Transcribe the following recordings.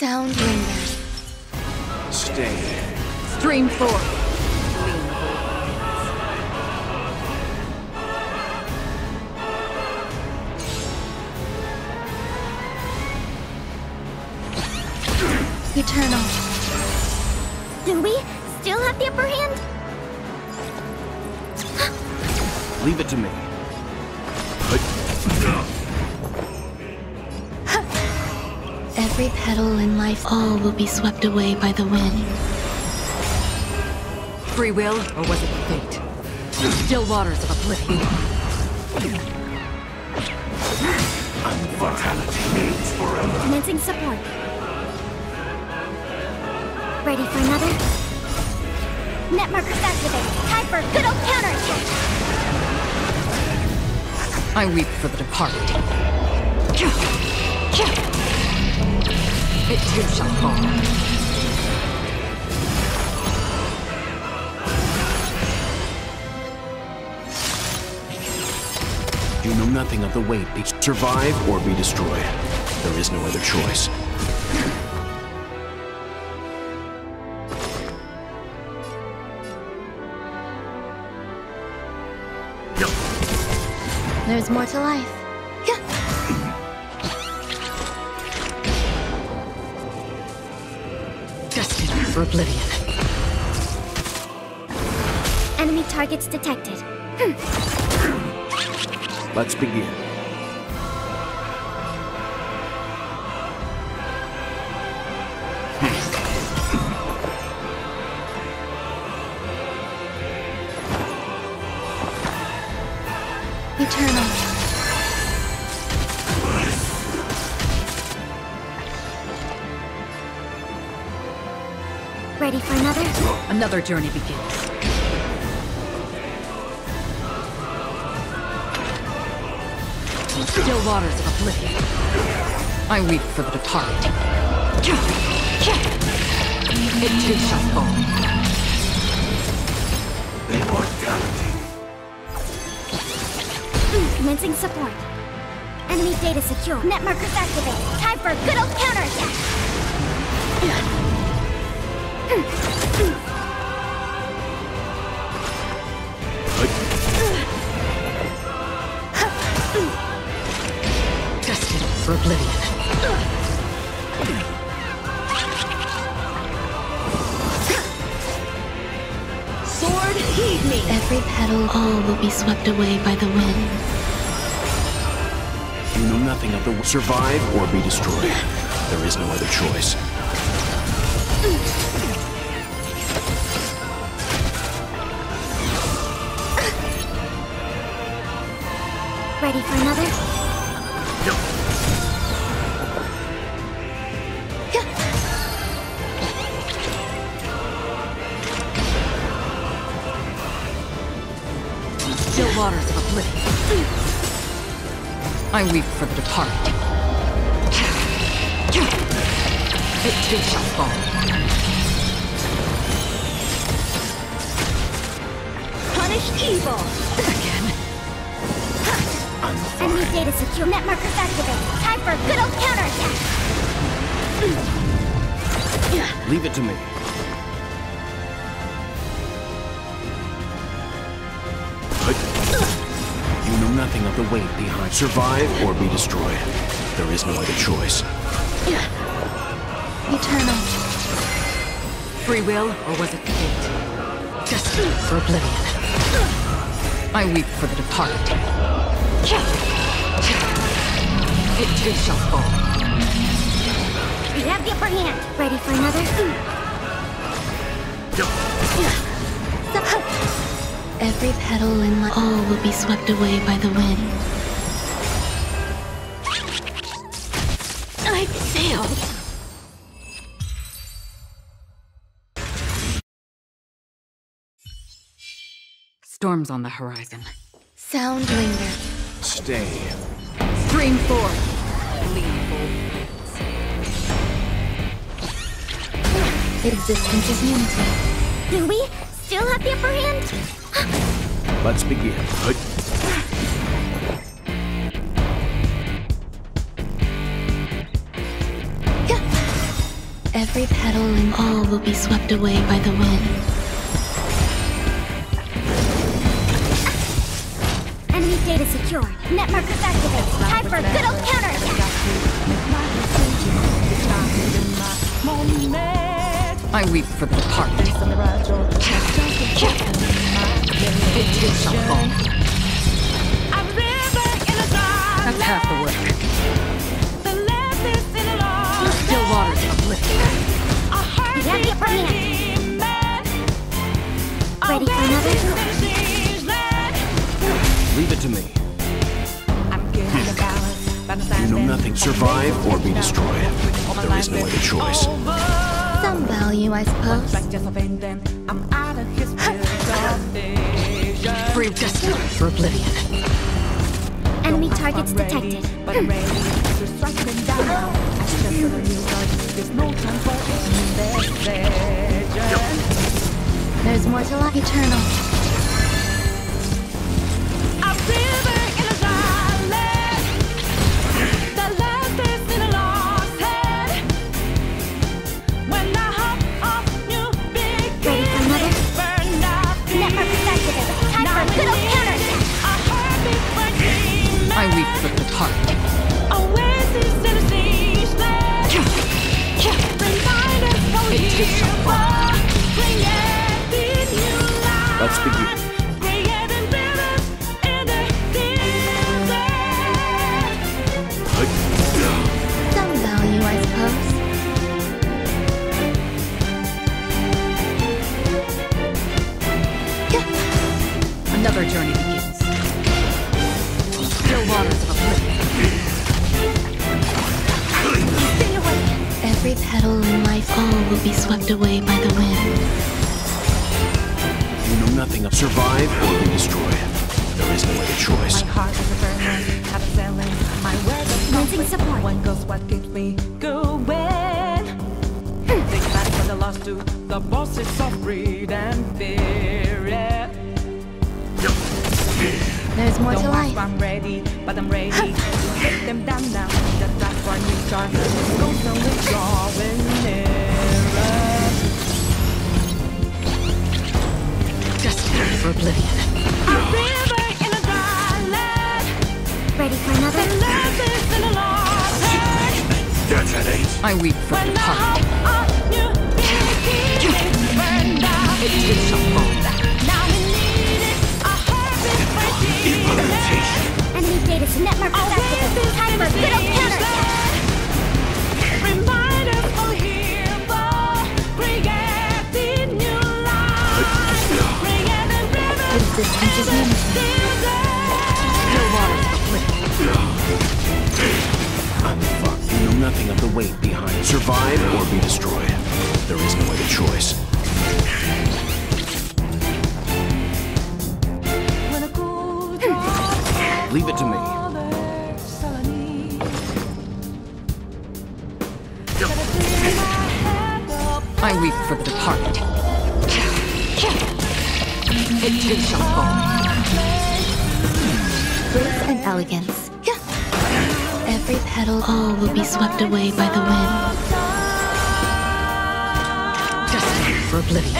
Sound lingers. Stay. Stream 4. Eternal. Do we still have the upper hand? Leave it to me. Every petal in life, all will be swept away by the wind. Free will, or was it fate? Still waters of oblivion. Unfortality means forever. Commencing support. Ready for another? Net markers activate. Time for good old counterattack. I weep for the departed. It too shall fall. You know nothing of the weight. Survive or be destroyed. There is no other choice. There's more to life. For oblivion. Enemy targets detected. Hmm. Let's begin. Eternal. Ready for another? Another journey begins. Still waters of oblivion. I weep for the departed. It too shall fall. Commencing support. Enemy data secure. Net markers activate. Time for a good old counterattack. Destined for oblivion. Sword, heed me. Every petal, all will be swept away by the wind. You know nothing of the survive or be destroyed. There is no other choice. Ready for another? Still waters of oblivion. I weep for the departed. It too shall fall. Punish evil. Again. Enemy data secure. Net markers activated. Time for a good old counterattack. Leave it to me. You know nothing of the weight behind. Survive or be destroyed. There is no other choice. Eternal. Free will, or was it fate? Destined for oblivion. I weep for the departed. It too shall fall. We have the upper hand. Ready for another? Every petal in life, all will be swept away by the wind. I failed. Storms on the horizon. Sound lingers. Stay. Stream 4. Existence is unity. Do we still have the upper hand? Let's begin. Every petal and all will be swept away by the wind. Enemy data secure. Net markers activate. Time for a good old counterattack. I weep for the departed. It too shall fall. That's half the work. Still waters of oblivion. You have the upper hand. Ready for another? Leave it to me. Nothing. Survive or be destroyed. There is no other choice. Some value, I suppose. Free destiny for oblivion. Enemy targets detected. There's more to life. Eternal. Another journey begins. Still waters of oblivion. Stay away. Every petal in life, all will be swept away by the wind. You know nothing of survive or be destroyed. There is no other choice. Lensing support. One goes what keeps me going. Think back for the lost to the bosses of greed and fear. There's more Don't to ask life. I'm ready, but I'm ready to take them down now. The last one we start goes slowly drawing nearer. Destiny for oblivion. A river in a dry land, Ready for another? love is in a lost hand. I weep for the When Jesus. Enemy data net markers activate. Time for a good old counterattack. Remind us all here for creating new life. Creating rivers Existence is limited. still there. Still waters of oblivion. I'm fucked. You know nothing of the weight behind. Survive or be destroyed. There is no other choice. Leave it to me. of Salami. Gotta clear my head. I weep for the departed. It too shall fall. Grace and elegance. Every petal, all will be swept away by the wind. Destiny for oblivion.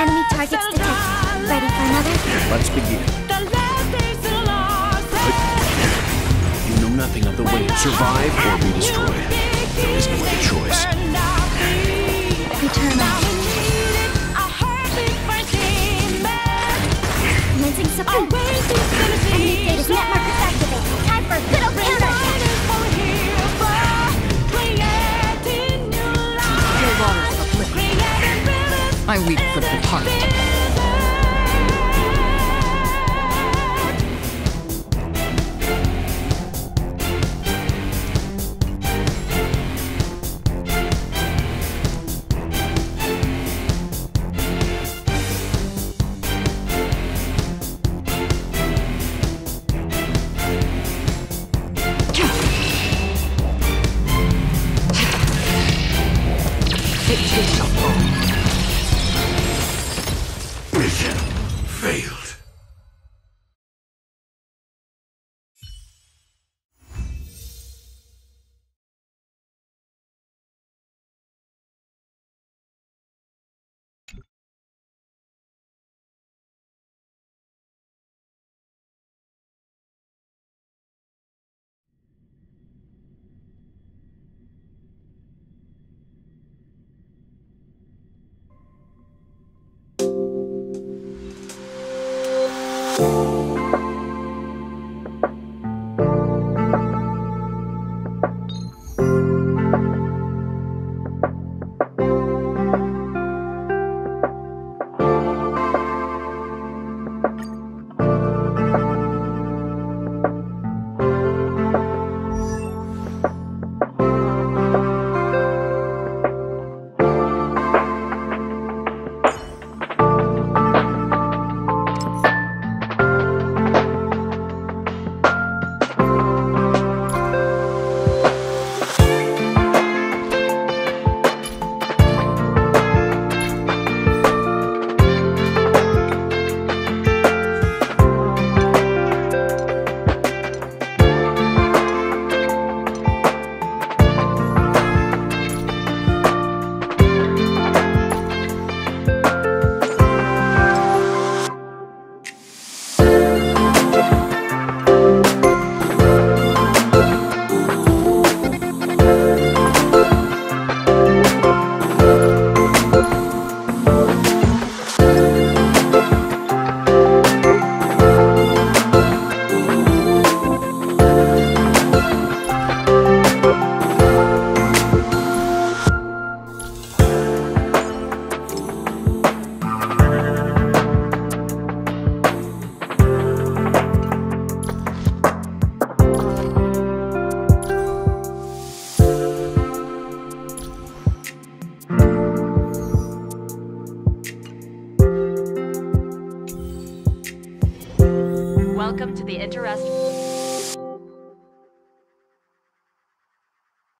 Enemy targets Let's begin. The last days of lost You know nothing of the weight. Survive or be destroyed. There is no other choice. Eternal. Lensing support. Enemy data net markers activate. Time for a good old counterattack. Still waters of oblivion. I weep for the departed.